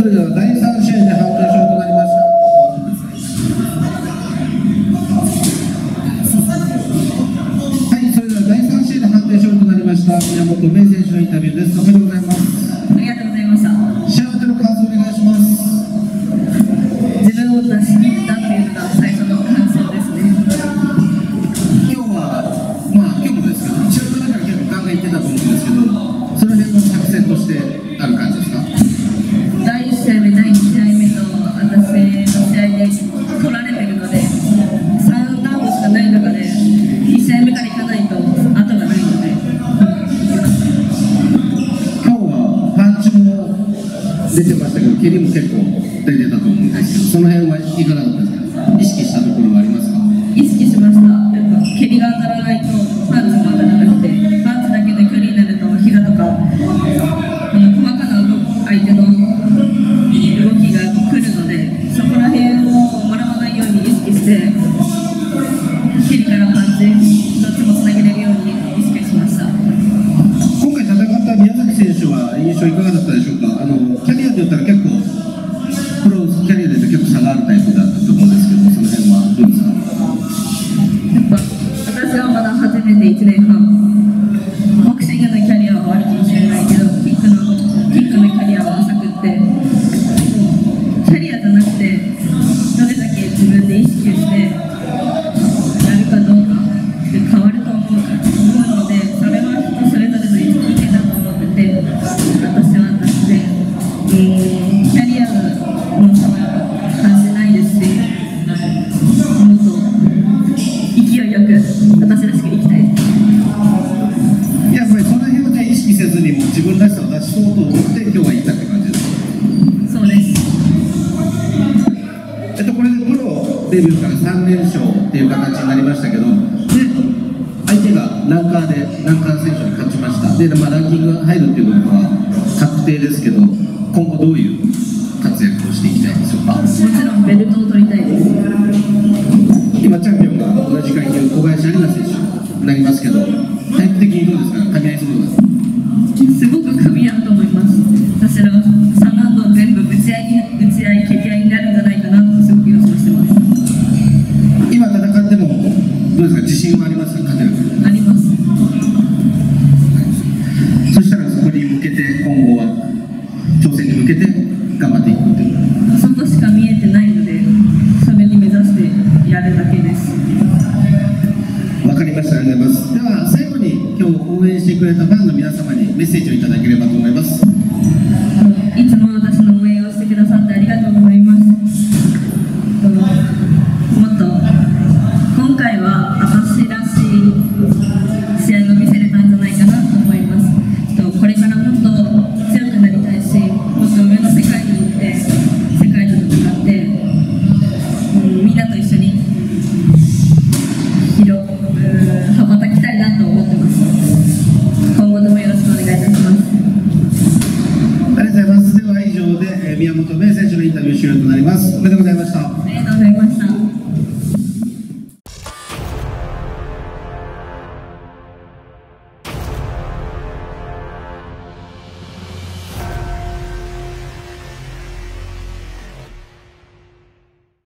それでは第3試合で判定勝となりました。はいそれでは第3試合で判定勝となりました。宮本芽衣選手のインタビューです。おめでとうございます。ありがとうございました。試合の感想お願いします。自分を出し切ったっていうのが最初の感想ですね。今日はまあ今日もですけど試合の中で結構ガンガンいってたと思うんですけどその辺の作戦としてある感じですか？出てましたけど蹴りも結構出てたと思うんですけどその辺はいかがだったですか？意識したところはありますか？意識しました。やっぱ蹴りが当たらないとパンチも当たらなくて、パンチだけで距離になると膝とか、この細かな動き相手の動きが来るので、そこら辺をもらわないように意識して、蹴りからパンチ、どっちもつなげれるように意識しました。今回戦った宮崎選手は印象いかがだった私らしくいきたいやっぱりその辺を意識せずにも自分らしさを出しそうと思って今日は行ったって感じですそうですえっとこれでプロデビューから3連勝っていう形になりましたけどで相手がランカーでランカー選手に勝ちました。で、まあ、ランキングが入るっていうことは確定ですけど今後どういう活躍をしていきたいでしょうか？もちろんベルトの時間に小林有馬選手になりますけどタイプ的にどうですか？噛み合いそうですすごく噛み合うと思います。私ら3ラウンド全部打ち合い打ち合い蹴り合いになるんじゃないかなとすごく予想してます。今戦ってもどうですか？自信はありますか？勝てるあります。そしたらそこに向けて今後は挑戦に向けて頑張っていくという。外しか見えてないのでそれに目指してやるだけです。応援してくれたファンの皆様にメッセージをいただい yourself.